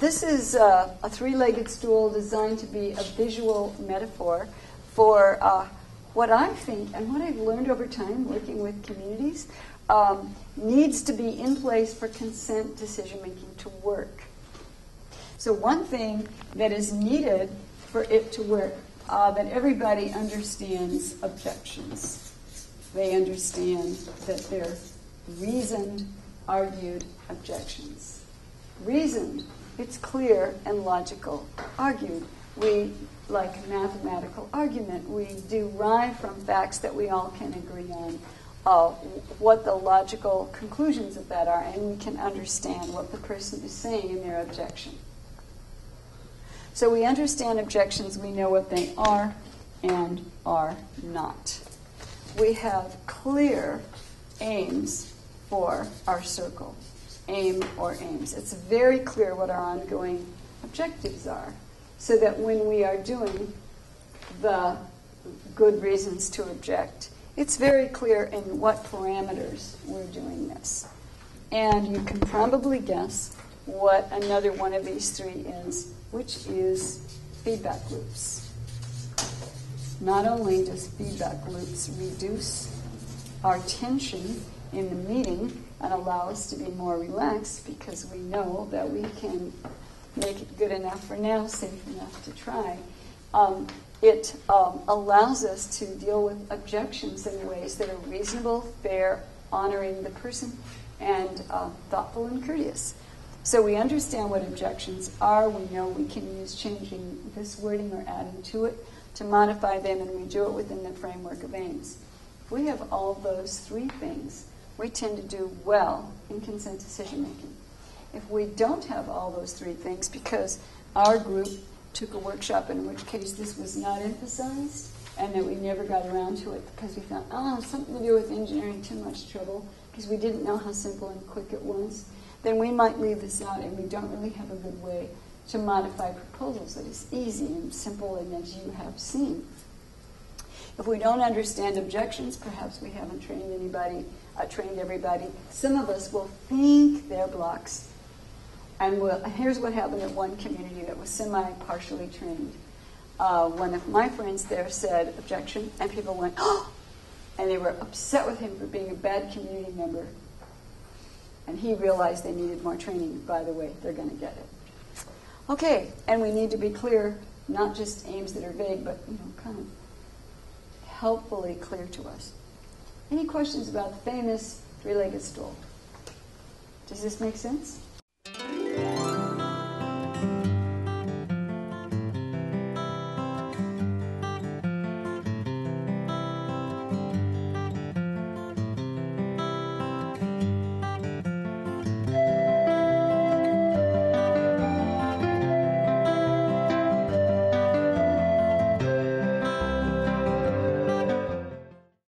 this is uh, a three legged stool designed to be a visual metaphor for uh, what I think and what I've learned over time working with communities um, needs to be in place for consent decision making to work. So, one thing that is needed for it to work, uh, that everybody understands objections. They understand that they're reasoned, argued objections. Reasoned, it's clear and logical. Argued, we like mathematical argument. We derive from facts that we all can agree on uh, what the logical conclusions of that are, and we can understand what the person is saying in their objection. So we understand objections, we know what they are and are not. We have clear aims for our circle, aim or aims. It's very clear what our ongoing objectives are so that when we are doing the good reasons to object, it's very clear in what parameters we're doing this. And you can probably guess what another one of these three is, which is feedback loops. Not only does feedback loops reduce our tension in the meeting and allow us to be more relaxed because we know that we can make it good enough for now, safe enough to try. Um, it um, allows us to deal with objections in ways that are reasonable, fair, honoring the person, and uh, thoughtful and courteous. So we understand what objections are. We know we can use changing this wording or adding to it to modify them, and we do it within the framework of aims. If we have all those three things, we tend to do well in consent decision making. If we don't have all those three things, because our group took a workshop in which case this was not emphasized, and that we never got around to it because we thought, oh, something to do with engineering, too much trouble, because we didn't know how simple and quick it was, then we might leave this out and we don't really have a good way to modify proposals that is easy and simple and as you have seen. If we don't understand objections, perhaps we haven't trained anybody, uh, trained everybody. Some of us will think they're blocks and we'll, here's what happened at one community that was semi partially trained. Uh, one of my friends there said objection, and people went, oh! And they were upset with him for being a bad community member. And he realized they needed more training. By the way, they're going to get it. Okay, and we need to be clear, not just aims that are vague, but you know, kind of helpfully clear to us. Any questions about the famous three-legged stool? Does this make sense?